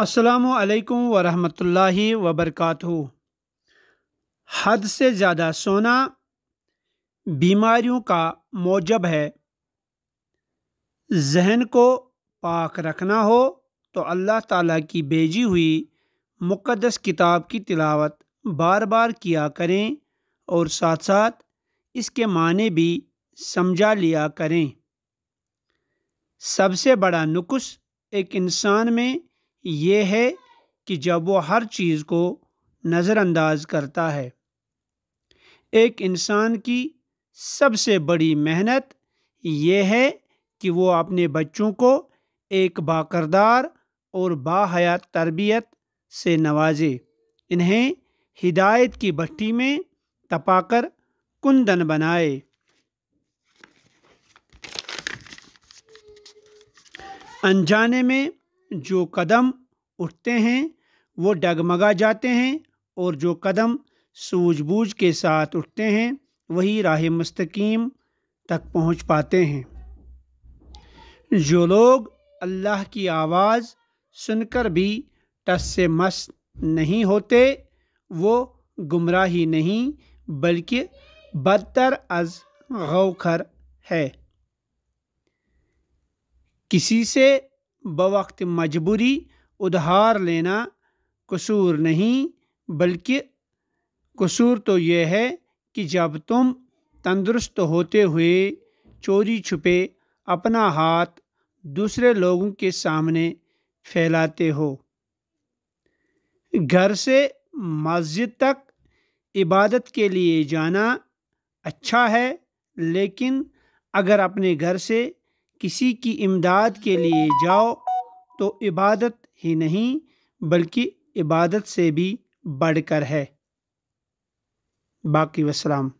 असलकम वरहमतुल्लाहि वबरकातुहू। हद से ज़्यादा सोना बीमारियों का मौजब है। जहन को पाक रखना हो तो अल्लाह ताला की भेजी हुई मुक़दस किताब की तिलावत बार बार किया करें और साथ साथ इसके माने भी समझा लिया करें। सबसे बड़ा नुक्स एक इंसान में ये है कि जब वो हर चीज़ को नज़रअंदाज करता है, एक इंसान की सबसे बड़ी मेहनत ये है कि वो अपने बच्चों को एक बाकरदार और बाहयात तरबियत से नवाजे। इन्हें हिदायत की भट्टी में तपाकर कुंदन बनाए। अनजाने में जो कदम उठते हैं, वो डगमगा जाते हैं और जो कदम सूझबूझ के साथ उठते हैं, वही राह मुस्तकीम तक पहुँच पाते हैं। जो लोग अल्लाह की आवाज़ सुनकर भी टस से मस नहीं होते, वो गुमराही नहीं, बल्कि बदतर अज गौखर है। किसी से बवक्त मजबूरी, उधार लेना कसूर नहीं, बल्कि कसूर तो यह है कि जब तुम तंदुरुस्त होते हुए चोरी छुपे अपना हाथ दूसरे लोगों के सामने फैलाते हो। घर से मस्जिद तक इबादत के लिए जाना अच्छा है, लेकिन अगर अपने घर से किसी की इमदाद के लिए जाओ तो इबादत ही नहीं, बल्कि इबादत से भी बढ़कर है। बाकी वसलाम